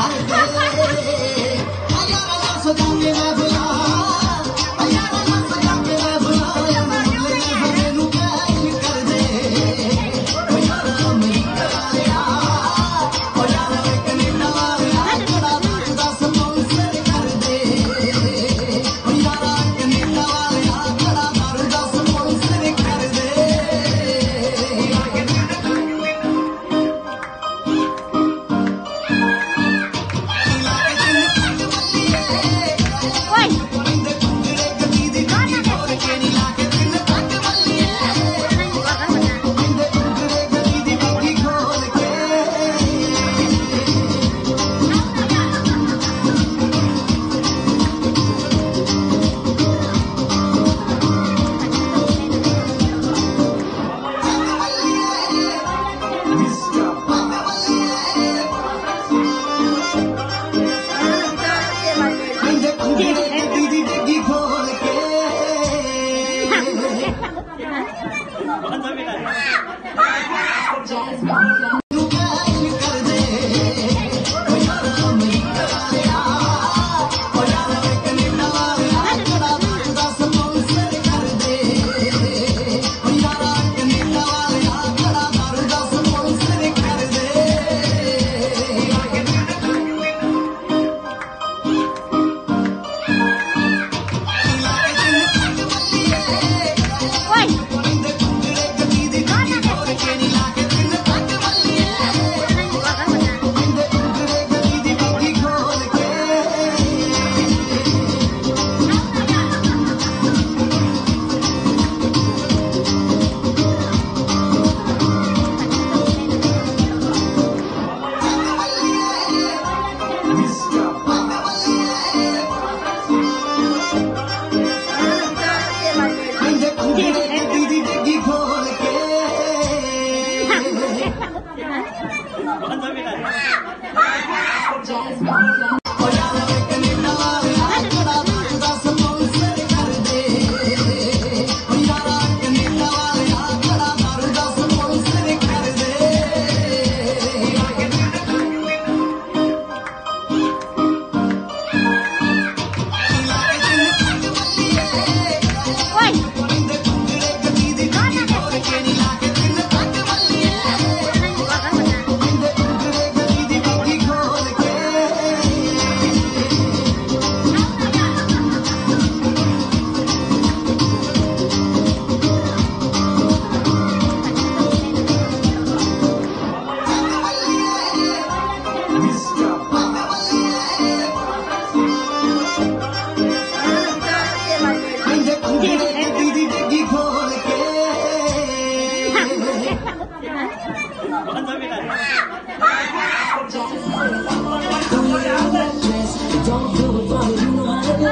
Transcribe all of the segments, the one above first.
啊你看我还真没打 Yes.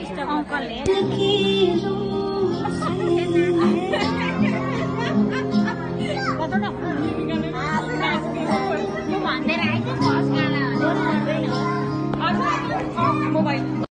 Estão com a.